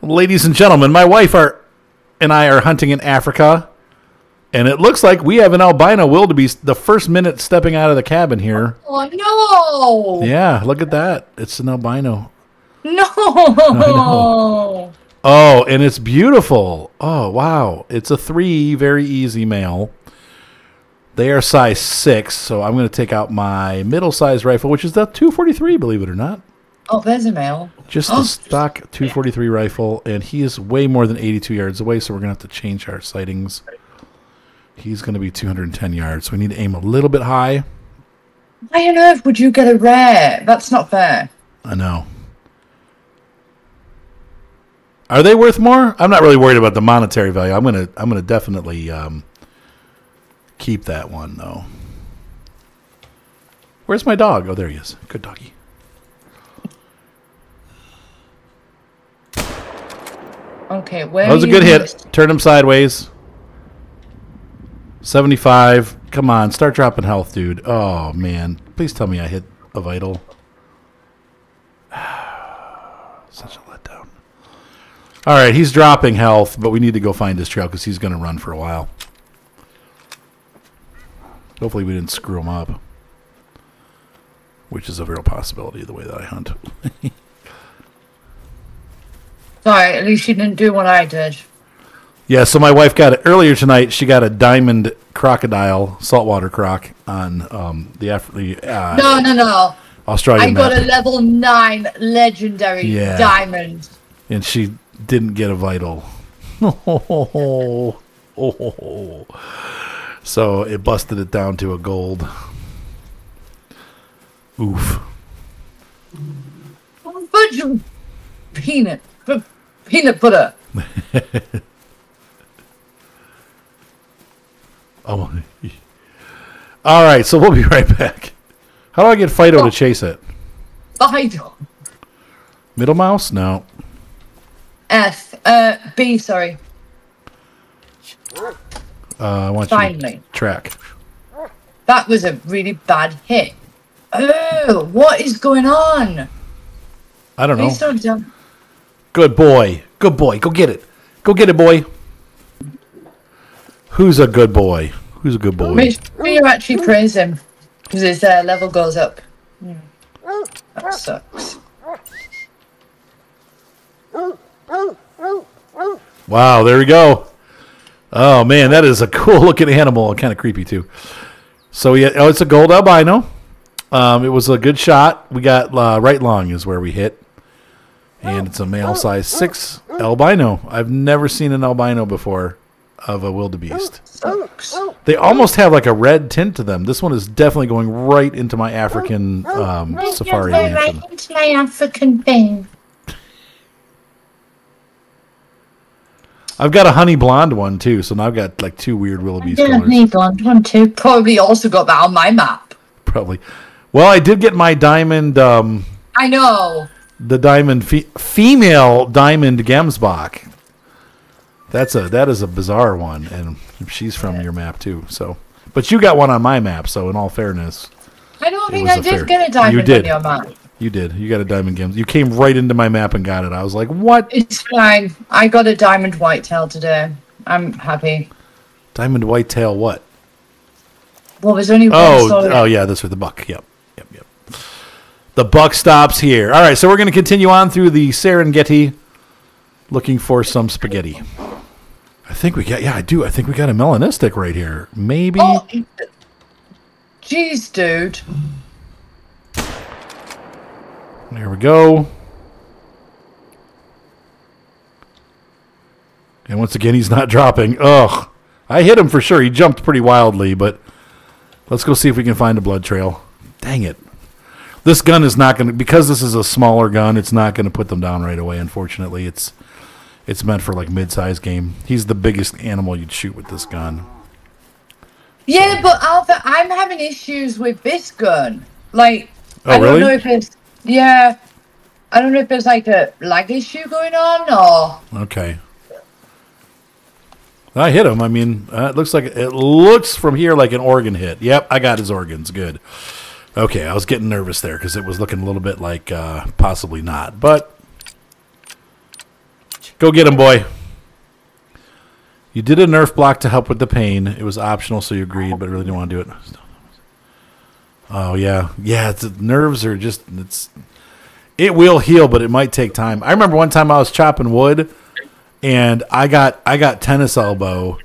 Ladies and gentlemen, my wife are and I are hunting in Africa, and it looks like we have an albino wildebeest the first minute stepping out of the cabin here. Oh no! Yeah, look at that. It's an albino. No! Oh, and it's beautiful. Oh, wow. It's a three, very easy male. They are size six, so I'm going to take out my middle size rifle, which is the 243, believe it or not. Oh, there's a male. Just the stock 243 rifle, and he is way more than 82 yards away, so we're going to have to change our sightings. He's going to be 210 yards, so we need to aim a little bit high. Why on earth would you get a rare? That's not fair. I know. Are they worth more? I'm not really worried about the monetary value. I'm gonna I'm gonna definitely um, keep that one though. Where's my dog? Oh, there he is. Good doggy. Okay, where That was a good hit. Turn him sideways. 75. Come on, start dropping health, dude. Oh man, please tell me I hit a vital. Such a letdown. All right, he's dropping health, but we need to go find his trail because he's going to run for a while. Hopefully, we didn't screw him up, which is a real possibility the way that I hunt. Sorry, at least you didn't do what I did. Yeah, so my wife got it earlier tonight. She got a diamond crocodile, saltwater croc on um, the, Af- the uh, No, no, no. Australian I got map. a level 9 legendary Yeah. diamond. and she didn't get a vital. Oh, oh. so it busted it down to a gold. Oof. Fudge peanut. Peanut butter. Oh. All right, so we'll be right back. How do I get Fido to chase it? Fido. Middle mouse? No. F. Uh, B, sorry. Uh, I want you Finally. to track. That was a really bad hit. Oh, what is going on? I don't know. Please don't jump. Good boy. Good boy. Go get it. Go get it, boy. Who's a good boy? Who's a good boy? Sure you actually praise him. Because his uh, level goes up. That sucks. Wow, there we go. Oh man, that is a cool looking animal. Kind of creepy too. So yeah, oh, it's a gold albino. Um, it was a good shot. We got uh, right long is where we hit, and it's a male size six albino. I've never seen an albino before of a wildebeest. Sucks. They almost have like a red tint to them. This one is definitely going right into my African um, safari mansion. into my African thing. I've got a honey blonde one too, so now I've got like two weird wildebeest Yeah, colors. need one, one too. Probably also got that on my map. Probably. Well, I did get my diamond, um, I know. The diamond fe- female diamond Gemsbok. That's a that is a bizarre one, and she's from your map too. So, but you got one on my map. So, in all fairness, I don't think I did fair- get a diamond You did. on your map. you did. You got a diamond Gems. You came right into my map and got it. I was like, what? It's fine. I got a diamond whitetail today. I'm happy. Diamond whitetail? What? Well, there's only one Oh, oh yeah, that's for the buck. Yep. The buck stops here. All right, so we're going to continue on through the Serengeti, looking for some spaghetti. I think we got. Yeah, I do. I think we got a melanistic right here. Maybe. Oh, jeez, dude. There we go. And once again, he's not dropping. Ugh. I hit him for sure. He jumped pretty wildly, but let's go see if we can find a blood trail. Dang it. This gun is not going to, because this is a smaller gun, it's not going to put them down right away, unfortunately. It's it's meant for like mid-sized game. He's the biggest animal you'd shoot with this gun. Yeah, but Alpha, I'm having issues with this gun. Like, Oh, I don't know if it's yeah. I don't know if there's like a lag issue going on or Okay. I hit him. I mean, uh, it looks like it looks from here like an organ hit. Yep, I got his organs. Good. Okay, I was getting nervous there because it was looking a little bit like uh, possibly not, but Go get him, boy. You did a nerve block to help with the pain. It was optional, so you agreed, but really didn't want to do it. Oh yeah, yeah. It's, nerves are just it's. It will heal, but it might take time. I remember one time I was chopping wood, and I got I got tennis elbow.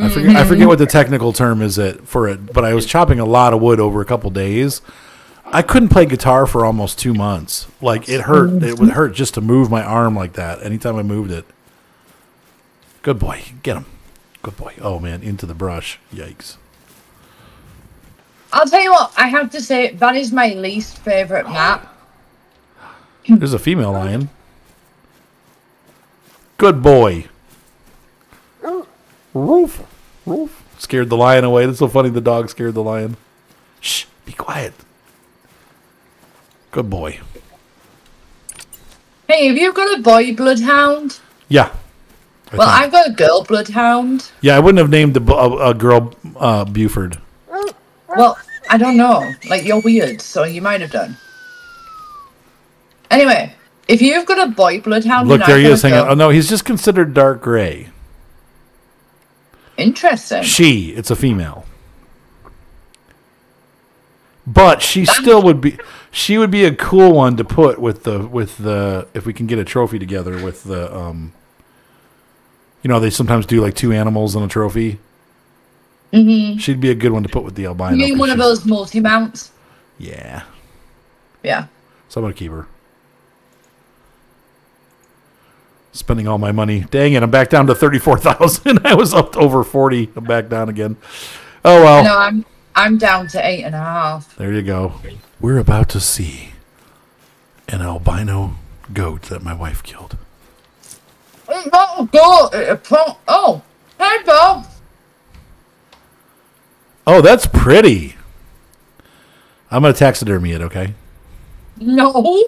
I forget I mm-hmm. forget what the technical term is it for it, but I was chopping a lot of wood over a couple days. I couldn't play guitar for almost two months. Like it hurt. It would hurt just to move my arm like that. Anytime I moved it. Good boy. Get him. Good boy. Oh man, into the brush. Yikes. I'll tell you what, I have to say, that is my least favourite map. There's a female lion. Good boy. Roof. Roof. Scared the lion away. That's so funny. The dog scared the lion. Shh. Be quiet. Good boy. Hey, have you got a boy bloodhound? Yeah. I Well, think. I've got a girl bloodhound. yeah, I wouldn't have named the bu- a, a girl uh, Buford. Well, I don't know. Like, you're weird, so you might have done. Anyway, if you've got a boy bloodhound, Look, there I've he is a hanging. girl- Oh no, he's just considered dark gray. Interesting. She, it's a female. But she still would be she would be a cool one to put with the with the if we can get a trophy together with the um you know, they sometimes do like two animals in a trophy. Mm-hmm. She'd be a good one to put with the albino. You mean one of those multi mounts? Yeah. Yeah. So I'm gonna keep her. Spending all my money. Dang it, I'm back down to thirty four thousand. I was up to over forty. I'm back down again. Oh well. No, I'm I'm down to eight and a half. There you go. We're about to see an albino goat that my wife killed. Mm, oh, God. Oh, hi, Bob. Oh, that's pretty. I'm gonna taxidermy it, okay? No.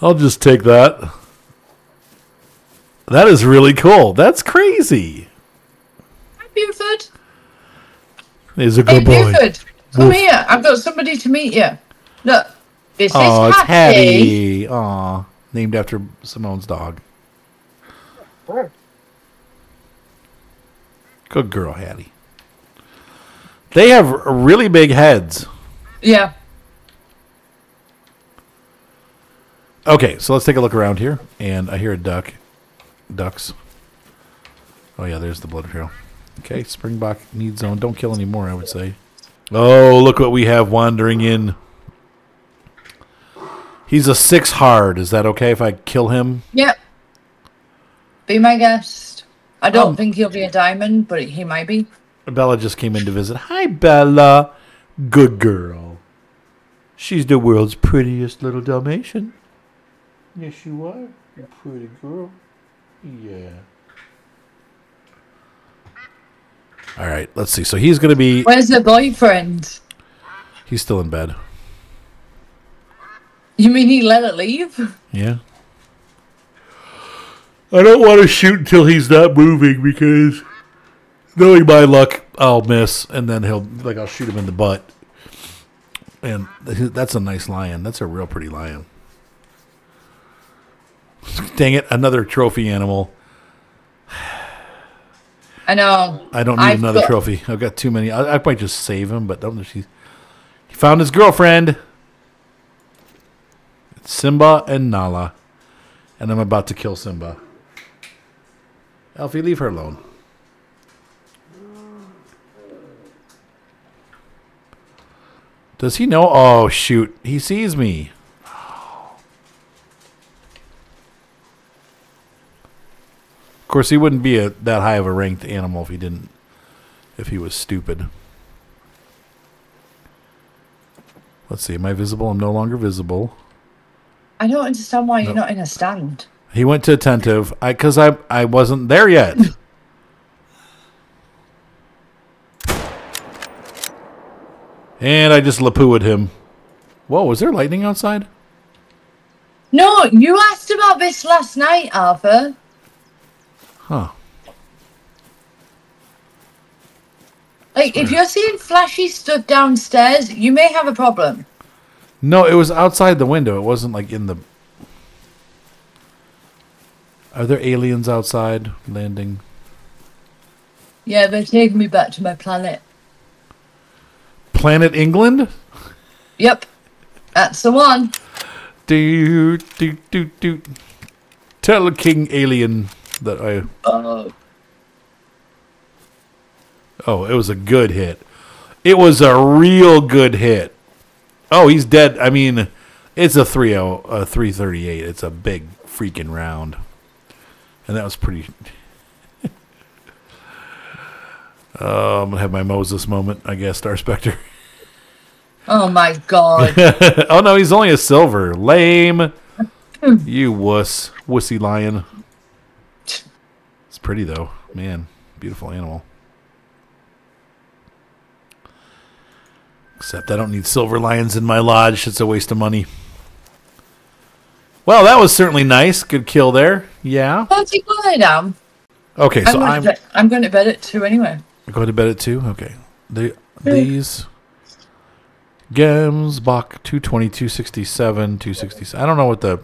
I'll just take that. That is really cool. That's crazy. Hi, Buford. He's a Hey, good boy. Buford. Come Woof. here. I've got somebody to meet you. Look. This Oh, is it's Hattie. Hattie. Aw. Named after Simone's dog. Good girl, Hattie. They have really big heads. Yeah. Okay, so let's take a look around here. And I hear a duck. Ducks. Oh, yeah, there's the blood trail. Okay, Springbok need zone. Don't kill any more, I would say. Oh, look what we have wandering in. He's a six hard. Is that okay if I kill him? Yep. Be my guest. I don't Um, think he'll be a diamond, but he might be. Bella just came in to visit. Hi, Bella. Good girl. She's the world's prettiest little Dalmatian. Yes, you are. You pretty girl. Yeah. All right, let's see. So he's going to be. Where's the boyfriend? He's still in bed. You mean he let it leave? Yeah. I don't want to shoot until he's not moving because, knowing my luck, I'll miss, and then he'll like I'll shoot him in the butt. And that's a nice lion. That's a real pretty lion. Dang it! Another trophy animal. I know. I don't need I've another got- trophy. I've got too many. I, I might just save him, but don't. He, he found his girlfriend. It's Simba and Nala, and I'm about to kill Simba. Alfie, leave her alone. Does he know? Oh shoot! He sees me. Course, he wouldn't be a, that high of a ranked animal if he didn't, if he was stupid. Let's see. Am I visible? I'm no longer visible. I don't understand why you're not in a stand. He went to attentive. I because I I wasn't there yet. and I just lapooed him. Whoa! Was there lightning outside? No, you asked about this last night, Arthur. Huh. Like, if you're seeing flashy stuff downstairs, you may have a problem. No, it was outside the window. It wasn't like in the. Are there aliens outside landing? Yeah, they're taking me back to my planet. Planet England? Yep. That's the one. Do do do do. Tell King Alien that I. Uh, Oh, it was a good hit. It was a real good hit. Oh, he's dead. I mean, it's a 30 a 338. It's a big freaking round. And that was pretty Oh, I'm going to have my Moses moment, I guess, Star Spectre. oh my god. oh no, he's only a silver. Lame. you wuss. Wussy lion. It's pretty though. Man, beautiful animal. Except I don't need silver lions in my lodge. It's a waste of money. Well, that was certainly nice. Good kill there. Yeah. He going now? Okay, I'm, so going I'm to I'm going to bed at two anyway. I'm going to bed at two. Okay. The, these Gemsbok 220, 267, 267. I don't know what the.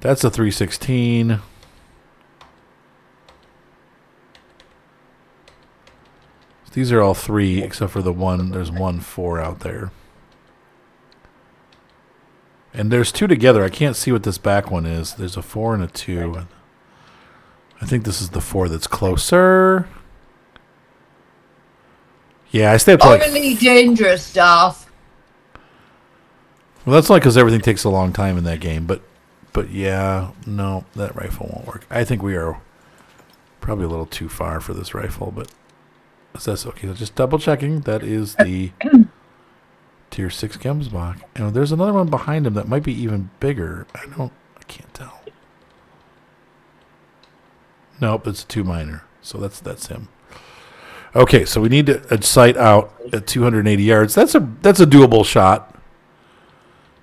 That's a 316. These are all three, except for the one. There's one four out there. And there's two together. I can't see what this back one is. There's a four and a two. I think this is the four that's closer. Yeah, I stay up to like Only dangerous stuff. Well, that's only because everything takes a long time in that game. But, but yeah, no, that rifle won't work. I think we are probably a little too far for this rifle. But that's okay. So just double checking. That is the tier six Gemsbok. And there's another one behind him that might be even bigger. I don't. I can't tell. Nope, it's a two minor. So that's that's him. Okay, so we need to, uh, a sight out at 280 yards. That's a that's a doable shot.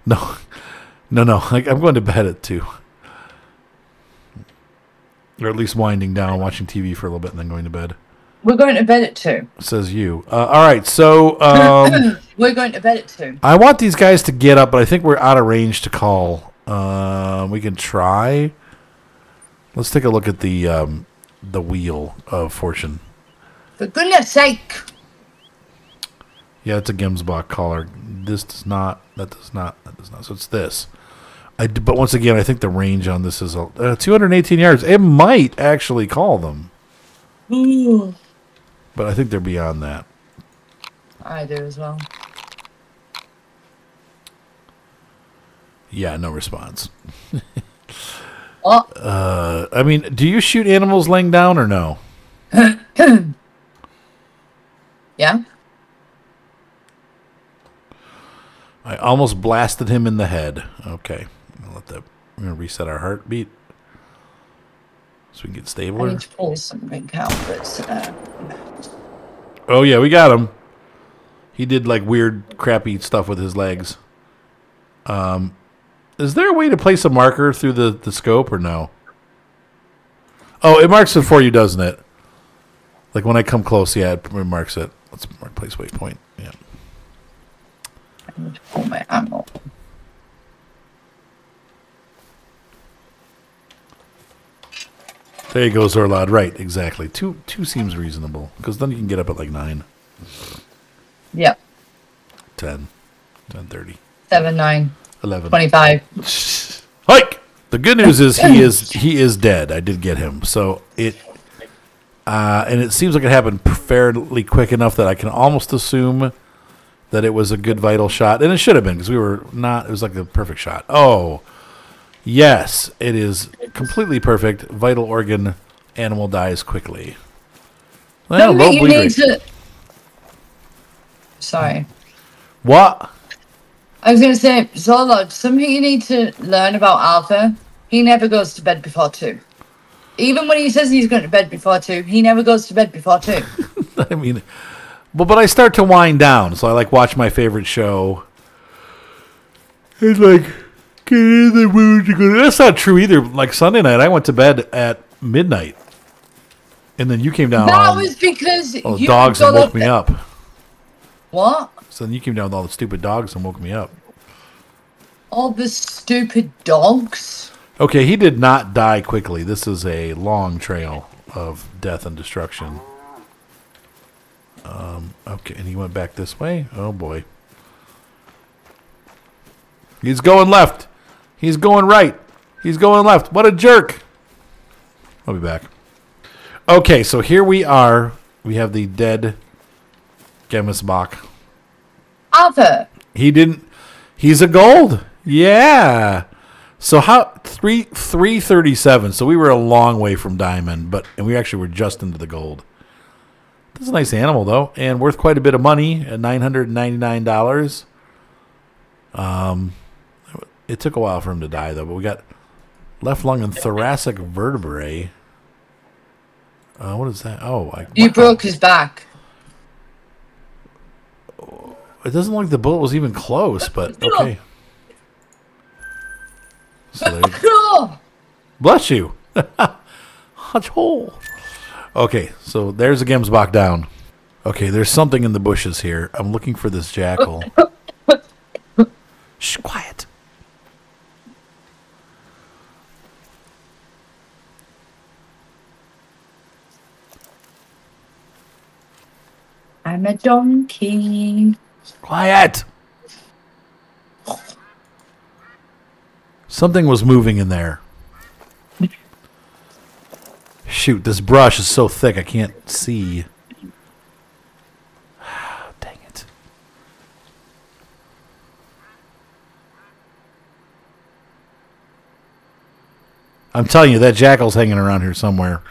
No, no, no. I, I'm going to bed at two, or at least winding down, watching TV for a little bit, and then going to bed. We're going to bed at two. Says you. Uh, all right, so um, We're going to bed at two. I want these guys to get up, but I think we're out of range to call. Uh, we can try. Let's take a look at the um, the wheel of fortune. For goodness sake. Yeah, it's a Gemsbok collar. This does not. That does not. That does not. So it's this. I but once again, I think the range on this is a, uh, 218 yards. It might actually call them, Ooh. But I think they're beyond that. I do as well. Yeah, no response. Oh, Uh, I mean, do you shoot animals laying down or no? yeah. I almost blasted him in the head. Okay, I'll let that. We're gonna reset our heartbeat so we can get I need to pull something out, but uh, Oh yeah, we got him. He did like weird, crappy stuff with his legs. Um, is there a way to place a marker through the the scope or no? Oh, it marks it for you, doesn't it? Like when I come close, yeah, it marks it. Let's mark place waypoint. Yeah. I need to pull my ammo. There you go, Zorlad. Right, exactly. Two two seems reasonable because then you can get up at like nine, Yep. 10, 10 30, 7, 9, 11. 25. Hike. The good news is he is he is dead. I did get him. So it uh, and it seems like it happened fairly quick enough that I can almost assume that it was a good vital shot, and it should have been because we were not. It was like the perfect shot. Oh, yes, it is completely perfect. Vital organ animal dies quickly. Well, low bleed rate. to. Sorry. What? I was going to say, Zolot, something you need to learn about Alpha. He never goes to bed before 2. Even when he says he's going to bed before 2, he never goes to bed before 2. I mean, but but I start to wind down, so I like watch my favorite show. It's like get in the mood to go. That's not true either. Like Sunday night, I went to bed at midnight, and then you came down. that all, was because all the dogs and woke me up. What? So then you came down with all the stupid dogs and woke me up. All the stupid dogs? Okay, he did not die quickly. This is a long trail of death and destruction. Um, okay, and he went back this way. Oh boy. He's going left. He's going right. He's going left. What a jerk. I'll be back. Okay, so here we are. We have the dead Gemmisbach. Alpha. He didn't. He's a gold. Yeah. So how three three thirty seven. So we were a long way from diamond, but and we actually were just into the gold. That's a nice animal though, and worth quite a bit of money at nine hundred and ninety nine dollars. Um, it took a while for him to die though, but we got left lung and thoracic vertebrae. Uh, what is that? Oh, I, You broke his back. It doesn't look like the bullet was even close, but okay. So Oh, bless you. Hutch hole. Okay, so there's a Gemsbok down. Okay, there's something in the bushes here. I'm looking for this jackal. Shh, quiet. I'm a donkey. Quiet. Something was moving in there. Shoot, this brush is so thick I can't see. Dang it. I'm telling you, that jackal's hanging around here somewhere.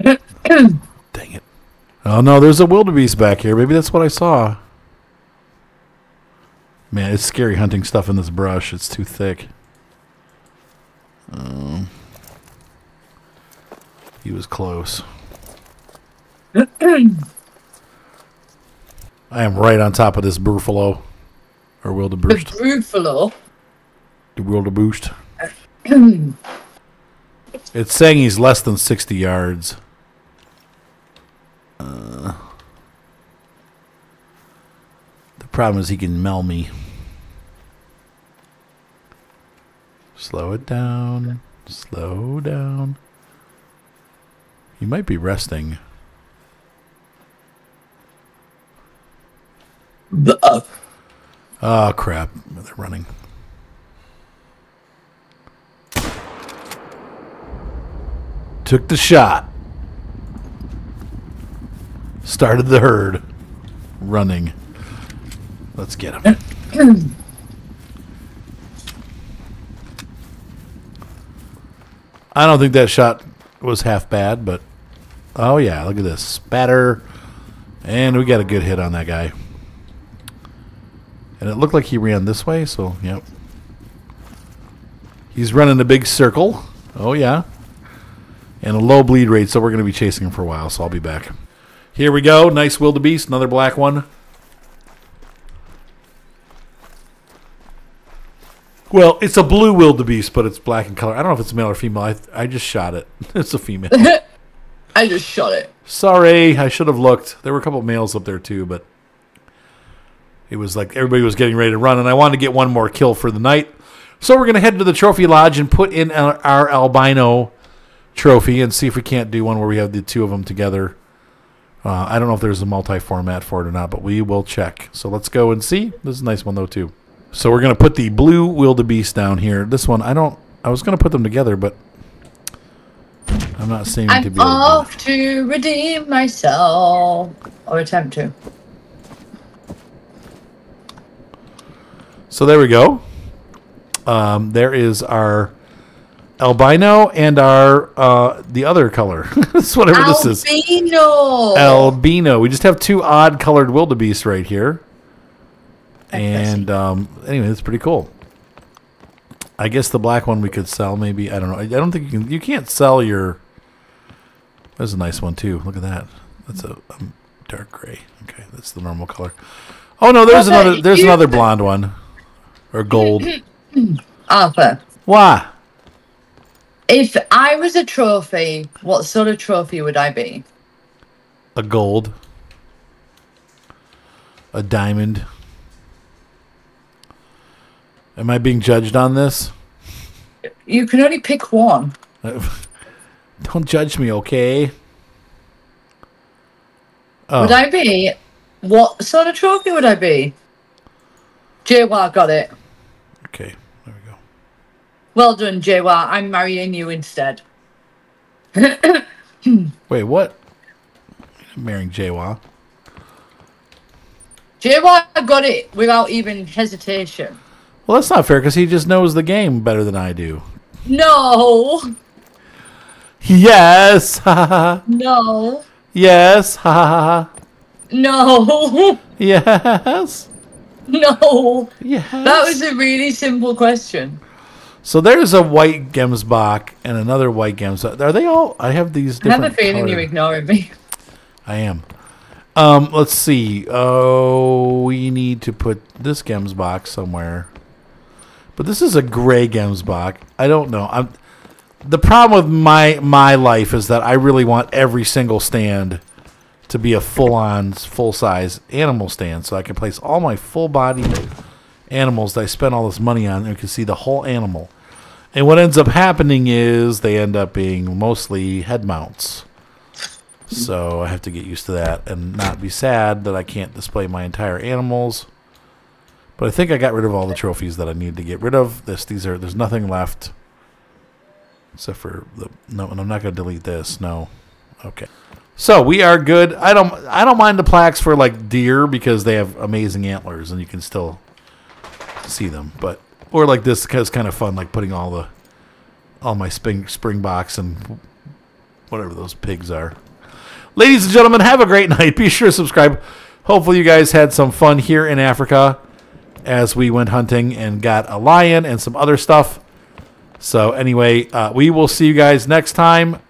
Oh no, there's a wildebeest back here. Maybe that's what I saw. Man, it's scary hunting stuff in this brush. It's too thick. Um, he was close. I am right on top of this buffalo. Or wildebeest. The. Buffalo. The wildebeest. It's saying he's less than 60 yards. Uh, the problem is he can mel me. Slow it down. Slow down. He might be resting. Buff. Oh, crap. They're running. Took the shot. Started the herd. Running. Let's get him. I don't think that shot was half bad, but oh yeah, look at this spatter, and we got a good hit on that guy. And it looked like he ran this way, so yep. He's running a big circle. Oh yeah. And a low bleed rate, so we're going to be chasing him for a while, so I'll be back. Here we go. Nice wildebeest, another black one. Well, it's a blue wildebeest, but it's black in color. I don't know if it's male or female. I, I just shot it. It's a female. I just shot it. Sorry, I should have looked. There were a couple of males up there too, but it was like everybody was getting ready to run, and I wanted to get one more kill for the night. So we're going to head to the trophy lodge and put in our, our albino trophy and see if we can't do one where we have the two of them together. Uh, I don't know if there's a multi-format for it or not, but we will check. So let's go and see. This is a nice one though too. So we're going to put the blue wildebeest down here. This one, I don't. I was going to put them together, but I'm not seeming to I'm be. able to do it. off to redeem myself. Or attempt to. So there we go. Um, there is our albino and our uh, the other color. It's whatever this is. Albino. Albino. We just have two odd colored wildebeest right here. That's And um, anyway, it's pretty cool. I guess the black one we could sell. Maybe I don't know. I I don't think you can. You can't sell your. There's a nice one too. Look at that. That's a, um dark gray. Okay, that's the normal color. Oh no, there's Well, another. There's you- another blonde one, or gold. Arthur. Why? If I was a trophy, what sort of trophy would I be? A gold. A diamond. Am I being judged on this? You can only pick one. Don't judge me, okay? Oh, Would I be? What sort of trophy would I be? JWA got it. okay. There we go. Well done, JWA. I'm marrying you instead. Wait, what? I'm marrying Jawa. JWA got it without even hesitation. Well, that's not fair because he just knows the game better than I do. No, Yes, no, Yes, no, Yes, no. yes. That was a really simple question. So there's a white Gemsbok and another white Gemsbok. Are they all? I have these. I have a feeling you're ignoring me. I am. Um, let's see. Oh, we need to put this Gemsbok somewhere. But this is a gray Gemsbok. I don't know. I'm the problem with my my life is that I really want every single stand to be a full on full size animal stand so I can place all my full body animals that I spent all this money on and you can see the whole animal. And what ends up happening is they end up being mostly head mounts. So I have to get used to that and not be sad that I can't display my entire animals. But I think I got rid of all the trophies that I needed to get rid of. This these are there's nothing left. Except for the no and I'm not gonna delete this, no. Okay. So we are good. I don't I don't mind the plaques for like deer because they have amazing antlers and you can still see them. But or like this is kind of fun, like putting all the all my spring spring box and whatever those pigs are. Ladies and gentlemen, have a great night. Be sure to subscribe. Hopefully, you guys had some fun here in Africa as we went hunting and got a lion and some other stuff. So, anyway, uh, we will see you guys next time.